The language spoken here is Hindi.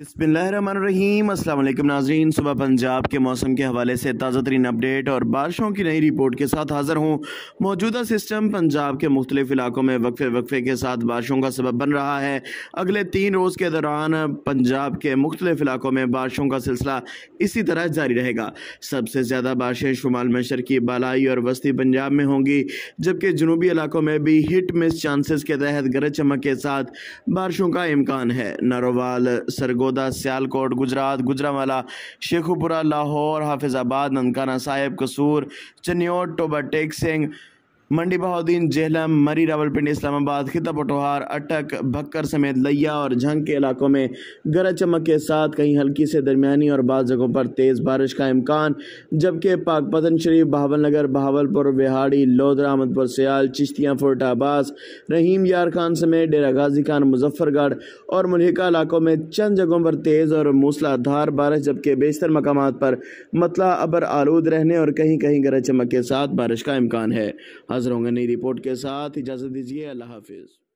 बसमीम अल्लाम नाजरीन। सुबह पंजाब के मौसम के हवाले से ताज़ा तरीन अपडेट और बारिशों की नई रिपोर्ट के साथ हाज़िर हूँ। मौजूदा सिस्टम पंजाब के मुख्तलिफ़ इलाकों में वक्फे वक्फे के साथ बारिशों का सबब बन रहा है। अगले तीन रोज़ के दौरान पंजाब के मुख्तलिफ़ इलाकों में बारिशों का सिलसिला इसी तरह जारी रहेगा। सबसे ज़्यादा बारिशें शुमाल मशरकी बालाई और वस्ती पंजाब में होंगी, जबकि जनूबी इलाकों में भी हिट मिस चांसेस के तहत गरज चमक के साथ बारिशों का इम्कान है। नारोवाल सरगो बड़ौदा सियालकोट गुजरात गुजरावाला शेखुपुरा लाहौर हाफिज़ाबाद ननकाना साहिब कसूर चन्योट टोबा टेक सिंह मंडी बहाउद्दीन, जेहलम, मरी, रावलपिंडी, इस्लामाबाद, खिता, पटोहार, अटक, भक्कर समेत लैया और झंग के इलाकों में गरज चमक के साथ कहीं हल्की से दरमियानी और बाद जगहों पर तेज़ बारिश का इम्कान, जबकि पाकपतन शरीफ, बहावल नगर, बहावलपुर बिहाड़ी लोधरा, अहमदपुर, सियाल, चिश्तियाँ, फोर्ट आबास रहीम, यार खान समेत डेरा गाजी खान, मुजफ्फरगढ़ और मुलहिका इलाकों में चंद जगहों पर तेज़ और मूसलाधार बारिश, जबकि बेशतर मकाम पर मतला अबर आलूद रहने और कहीं कहीं गरज चमक के साथ बारिश का इम्कान है। हाजिर होंगे नई रिपोर्ट के साथ। इजाज़त दीजिए अल्लाह हाफिज़।